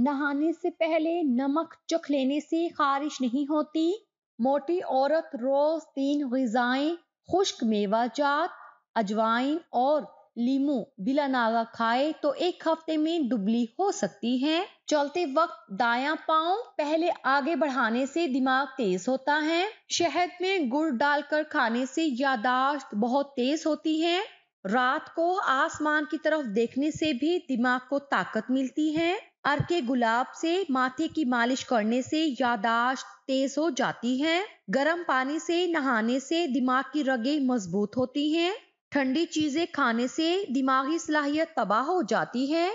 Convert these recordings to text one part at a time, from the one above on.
नहाने से पहले नमक चख लेने से खारिश नहीं होती। मोटी औरत रोज तीन गजाएँ, खुश्क मेवा मेवाजात अजवाइन और लीमू बिला नागा खाए तो एक हफ़्ते में दुबली हो सकती है। चलते वक्त दाया पाँव पहले आगे बढ़ाने से दिमाग तेज होता है। शहद में गुड़ डालकर खाने से यादाश्त बहुत तेज होती है। रात को आसमान की तरफ़ देखने से भी दिमाग को ताकत मिलती है। अर के गुलाब से माथे की मालिश करने से यादाश्त तेज हो जाती है। गर्म पानी से नहाने से दिमाग की रगे मज़बूत होती हैं। ठंडी चीज़ें खाने से दिमागी सलाहियत तबाह हो जाती है।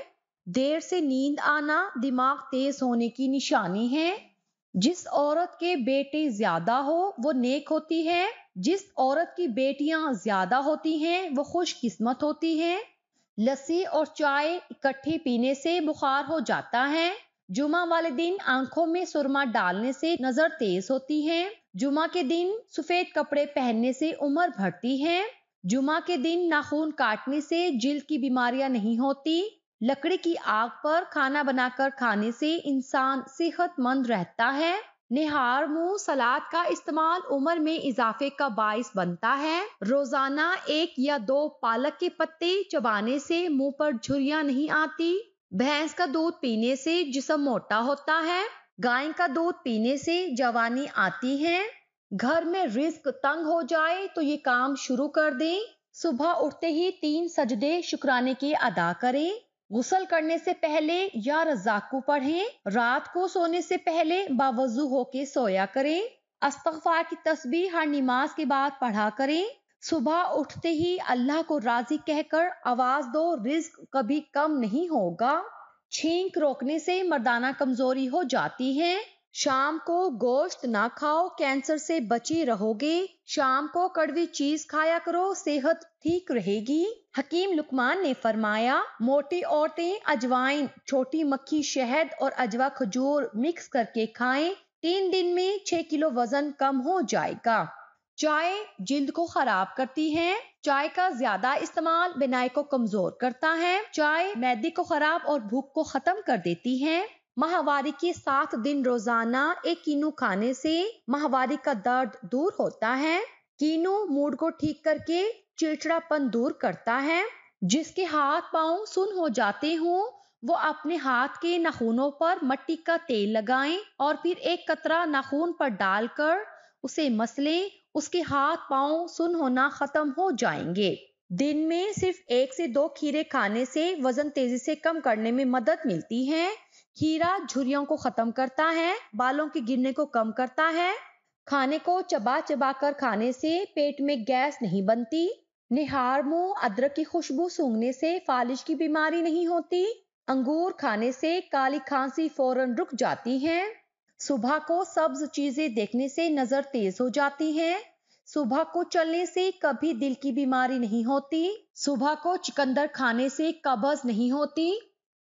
देर से नींद आना दिमाग तेज होने की निशानी है। जिस औरत के बेटे ज़्यादा हो, वो नेक होती है। जिस औरत की बेटियाँ ज़्यादा होती हैं, वो खुशकिस्मत होती है। लस्सी और चाय इकट्ठे पीने से बुखार हो जाता है। जुमा वाले दिन आँखों में सुरमा डालने से नज़र तेज होती है। जुमा के दिन सफ़ेद कपड़े पहनने से उम्र बढ़ती है। जुमा के दिन नाखून काटने से जिल्द की बीमारियाँ नहीं होती। लकड़ी की आग पर खाना बनाकर खाने से इंसान सेहतमंद रहता है। निहार मुँह सलाद का इस्तेमाल उम्र में इजाफे का बायस बनता है। रोज़ाना एक या दो पालक के पत्ते चबाने से मुँह पर झुरियाँ नहीं आती। भैंस का दूध पीने से जिसम मोटा होता है। गाय का दूध पीने से जवानी आती है। घर में रिस्क तंग हो जाए तो ये काम शुरू कर दें। सुबह उठते ही तीन सजदे शुक्राने के अदा करें। गुसल करने से पहले या रजाकू पढ़ें, रात को सोने से पहले बावजू होके सोया करें। अस्तगफार की तस्बीह हर नमाज़ के बाद पढ़ा करें। सुबह उठते ही अल्लाह को राज़ी कहकर आवाज़ दो रिस्क कभी कम नहीं होगा। छींक रोकने से मर्दाना कमज़ोरी हो जाती है। शाम को गोश्त ना खाओ, कैंसर से बचे रहोगे। शाम को कड़वी चीज़ खाया करो, सेहत ठीक रहेगी। हकीम लुकमान ने फरमाया, मोटी औरतें अजवाइन, छोटी मक्खी शहद और अजवा खजूर मिक्स करके खाएँ, तीन दिन में छह किलो वज़न कम हो जाएगा। चाय जिल्द को खराब करती है, चाय का ज़्यादा इस्तेमाल बिनाई को कमज़ोर करता है, चाय मैदे को खराब और भूख को खत्म कर देती है। माहवारी के सात दिन रोज़ाना एक कीनू खाने से माहवारी का दर्द दूर होता है। कीनू मूड को ठीक करके चिड़चिड़ापन दूर करता है, जिसके हाथ पाँव सुन हो जाते हों, वो अपने हाथ के नाखूनों पर मट्टी का तेल लगाएँ और फिर एक कतरा नाखून पर डालकर उसे मसले, उसके हाथ पाँव सुन होना खत्म हो जाएँगे। दिन में सिर्फ़ एक से दो खीरे खाने से वज़न तेज़ी से कम करने में मदद मिलती है। खीरा झुरियों को खत्म करता है, बालों के गिरने को कम करता है। खाने को चबा चबा कर खाने से पेट में गैस नहीं बनती। निहार मुँह अदरक की खुशबू सूंघने से फालिश की बीमारी नहीं होती। अंगूर खाने से काली खांसी फ़ौरन रुक जाती है। सुबह को सब्ज चीज़ें देखने से नज़र तेज हो जाती है। सुबह को चलने से कभी दिल की बीमारी नहीं होती। सुबह को चिकंदर खाने से कब्ज नहीं होती।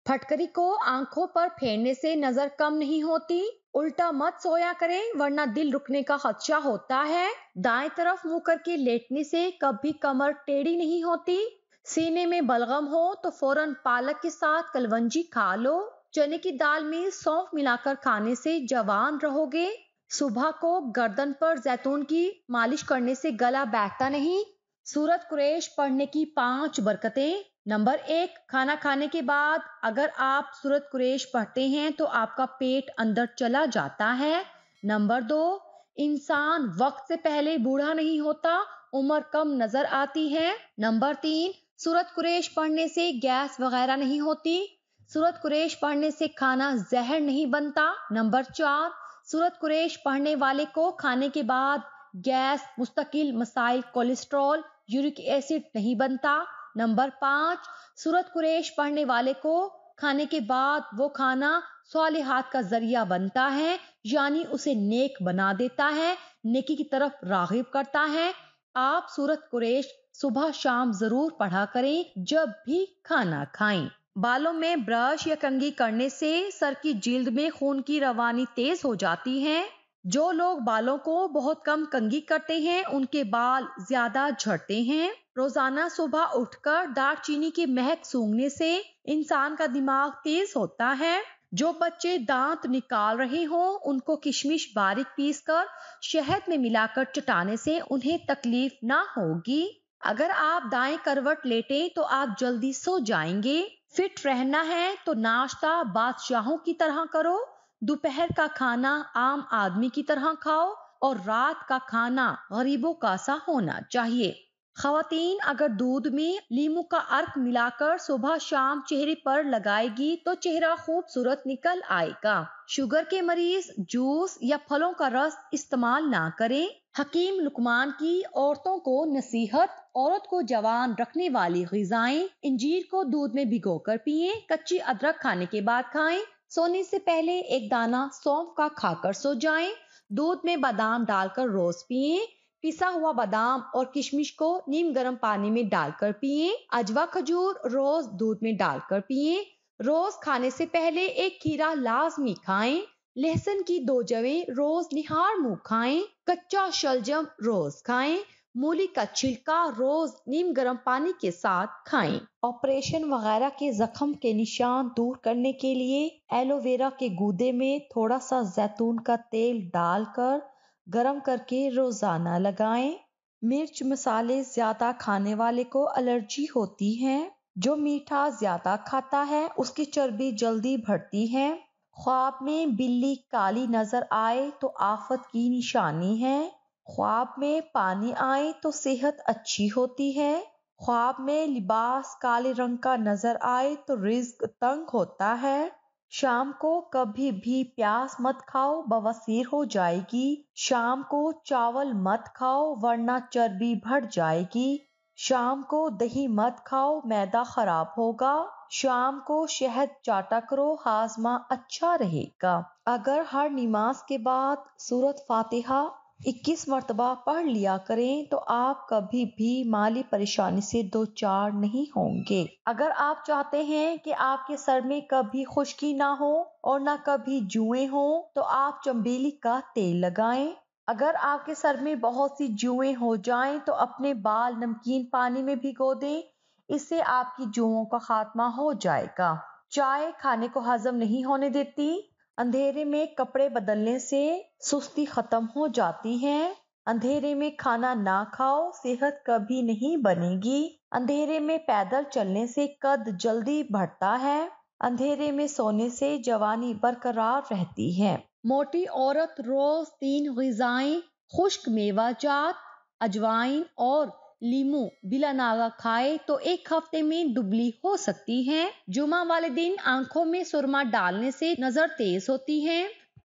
फटकरी को आँखों पर फेरने से नज़र कम नहीं होती। उल्टा मत सोया करें, वरना दिल रुकने का खदशा होता है। दाएँ तरफ़ मुँह करके लेटने से कभी कमर टेढ़ी नहीं होती। सीने में बलगम हो तो फ़ौरन पालक के साथ कलवंजी खा लो। चने की दाल में सौंफ मिलाकर खाने से जवान रहोगे। सुबह को गर्दन पर जैतून की मालिश करने से गला बैठता नहीं। सूरत कुरेश पढ़ने की पाँच बरकतें। नंबर एक, खाना खाने के बाद अगर आप सूरत कुरेश पढ़ते हैं तो आपका पेट अंदर चला जाता है। नंबर दो, इंसान वक्त से पहले बूढ़ा नहीं होता, उम्र कम नज़र आती है। नंबर तीन, सूरत कुरेश पढ़ने से गैस वगैरह नहीं होती। सूरत कुरेश पढ़ने से खाना जहर नहीं बनता। नंबर चार, सूरत कुरेश पढ़ने वाले को खाने के बाद गैस, मुस्तकिल मसाइल, कोलेस्ट्रॉल, यूरिक एसिड नहीं बनता। नंबर पाँच, सूरत कुरेश पढ़ने वाले को खाने के बाद वो खाना हाथ का ज़रिया बनता है, यानी उसे नेक बना देता है, नेकी की तरफ़ रागिब करता है। आप सूरत कुरेश सुबह शाम ज़रूर पढ़ा करें, जब भी खाना खाएँ। बालों में ब्रश या कंगी करने से सर की जिल्द में खून की रवानी तेज हो जाती है। जो लोग बालों को बहुत कम कंगी करते हैं, उनके बाल ज़्यादा झड़ते हैं। रोज़ाना सुबह उठकर दार चीनी की महक सूंघने से इंसान का दिमाग तेज होता है। जो बच्चे दांत निकाल रहे हों, उनको किशमिश बारीक पीस कर शहद में मिलाकर चटाने से उन्हें तकलीफ़ ना होगी। अगर आप दाएँ करवट लेटे तो आप जल्दी सो जाएँगे। फिट रहना है तो नाश्ता बादशाहों की तरह करो। दोपहर का खाना आम आदमी की तरह खाओ और रात का खाना गरीबों का सा होना चाहिए। खातन अगर दूध में लीमू का अर्क मिलाकर सुबह शाम चेहरे पर लगाएगी तो चेहरा खूबसूरत निकल आएगा। शुगर के मरीज़ जूस या फलों का रस इस्तेमाल ना करें। हकीम लुकमान की औरतों को नसीहत, औरत को जवान रखने वाली गजाएँ, इंजीर को दूध में भिगोकर पिए, कच्ची अदरक खाने के बाद खाएँ सोने से पहले एक दाना सौंफ का खाकर सो जाएँ। दूध में बादाम डालकर रोज पिए। पिसा हुआ बादाम और किशमिश को नीम गर्म पानी में डालकर पिए। अजवा खजूर रोज दूध में डालकर पिए। रोज खाने से पहले एक खीरा लाजमी खाएँ। लहसुन की दो जवे रोज निहार मुँह खाएँ। कच्चा शलजम रोज खाएँ। मूली का छिलका रोज नीम गर्म पानी के साथ खाएँ। ऑपरेशन वगैरह के जख्म के निशान दूर करने के लिए एलोवेरा के गूदे में थोड़ा सा जैतून का तेल डालकर गरम करके रोज़ाना लगाएँ। मिर्च मसाले ज़्यादा खाने वाले को एलर्जी होती है। जो मीठा ज़्यादा खाता है, उसकी चर्बी जल्दी बढ़ती है। ख्वाब में बिल्ली काली नज़र आए तो आफत की निशानी है। ख्वाब में पानी आए तो सेहत अच्छी होती है। ख्वाब में लिबास काले रंग का नज़र आए तो रिज्क तंग होता है। शाम को कभी भी प्यास मत खाओ, बवासीर हो जाएगी। शाम को चावल मत खाओ, वरना चर्बी बढ़ जाएगी। शाम को दही मत खाओ, मैदा खराब होगा। शाम को शहद चाटा करो, हाजमा अच्छा रहेगा। अगर हर नमाज़ के बाद सूरत फातिहा 21 मरतबा पढ़ लिया करें तो आप कभी भी माली परेशानी से दो चार नहीं होंगे। अगर आप चाहते हैं कि आपके सर में कभी खुश्की ना हो और ना कभी जुए हो तो आप चम्बेली का तेल लगाएँ। अगर आपके सर में बहुत सी जुएँ हो जाएँ तो अपने बाल नमकीन पानी में भिगो दें। इससे आपकी जुओं का खात्मा हो जाएगा। चाय खाने को हजम नहीं होने देती। अंधेरे में कपड़े बदलने से सुस्ती खत्म हो जाती है। अंधेरे में खाना ना खाओ, सेहत कभी नहीं बनेगी। अंधेरे में पैदल चलने से कद जल्दी बढ़ता है। अंधेरे में सोने से जवानी बरकरार रहती है। मोटी औरत रोज तीन गजाएँ, खुश्क मेवा जात अजवाइन और लीमू बिला नागा खाए तो एक हफ़्ते में दुबली हो सकती है। जुमा वाले दिन आँखों में सुरमा डालने से नज़र तेज होती है।